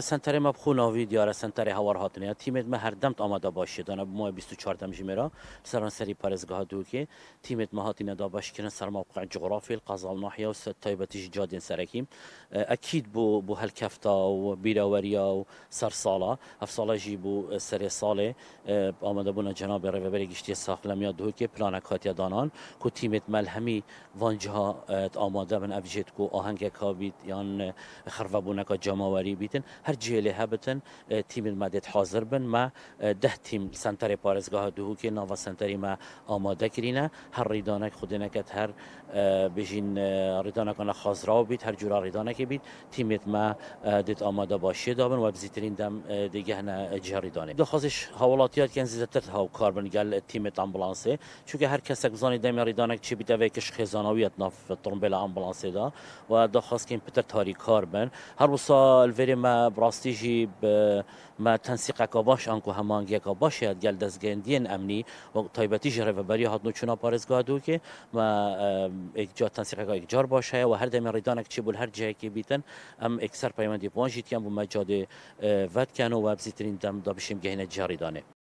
سنتر ما بخوناوی دیاره سنتر هوار هاتنه تیمت ما هر دمت آماده باشه. دانه ما 24 دم جمرا سران سری پارزگاه دو که تیمت ما هاتینه دا باش کنن سر موقع جغرافی القضاء ناحیه و تایبتیش جادین سرکیم. اكيد بو بو هالكفتا وبيراوريا صاله جي بو سر صاله آمده بونا جناب رهبری گشتی ساخلم یا دو که پلان دانان. کو تیمت ملهمی وانجها آماده من افجت کو. آهنگ کابیت یان خرفه بونا کا جماوری بیتن. هر جهله هبتن تیم المدت حاضر بن ما ده تیم سنتر پارزگاه دو که نوا سنتری ما آماده کرینه. هر ریدانک خودنکت هر بجین ریدانک آن خازرا بیت هر جورا ریدانک بید تیمت ما دت آماده باشه دابن و بزیترین جهری دانه دخوازش حوالاتیات کن زیادتر هاو کار بن گل تیمت امبولانسه چون هر کس زانی دم ریدانک چی بیت و کش خزانویت ناف ترمبل امبولانسه دا. و دخواست کن پتر تاری کار بن. هر وصال وری ما براستیجی ما تنسیق کا باش انکو همانگی کا باش گل دزگندین امنی و تایبتی جره و بری هات نو چنا پارزگاه دو که ما یک جا تنسیق کا یک جار باشه و هر دم ریدانک چی بول هر جایی که بیتن ام اکثر پیوندی پوانجیت کم بو مجاد ود کنو و بزیترین دم دا بشیم جاری دانه